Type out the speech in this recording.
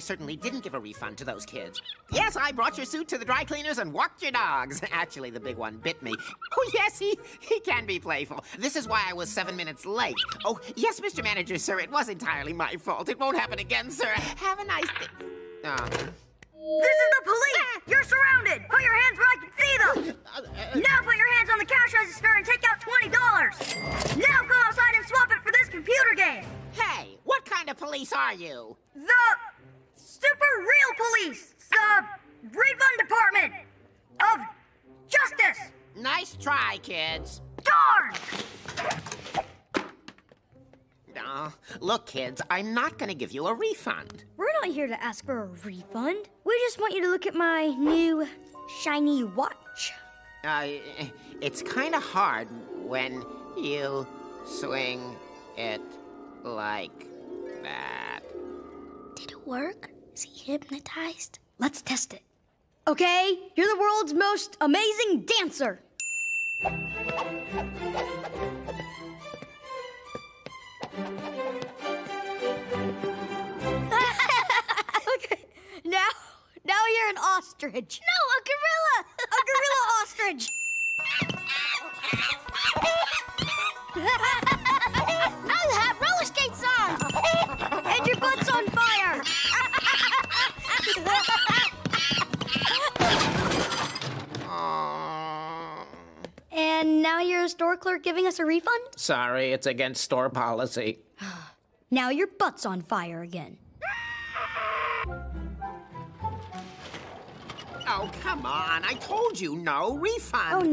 certainly didn't give a refund to those kids. Yes, I brought your suit to the dry cleaners and walked your dogs. Actually, the big one bit me. Oh, yes, he, he can be playful. This is why I was seven minutes late. Oh, yes, Mr. Manager, sir, it was entirely my fault. It won't happen again, sir. Have a nice day. Oh. This is the police! Ah! You're surrounded! Put your hands where I can see them! Uh, uh, uh, now put your hands on the cash register and take out $20! Now go outside and swap it for this computer game! Hey, what kind of police are you? The super real police! The refund department of justice! Nice try, kids. Darn! Oh, look, kids, I'm not going to give you a refund. We're not here to ask for a refund. We just want you to look at my new shiny watch. Uh, it's kind of hard when you swing it like that. Did it work? Is he hypnotized? Let's test it. Okay, you're the world's most amazing dancer. okay, now, now you're an ostrich. No, a gorilla. a gorilla ostrich. now you're a store clerk giving us a refund? sorry, it's against store policy. Now your butt's on fire again. Oh, come on. I told you no oh, refund. Oh, no.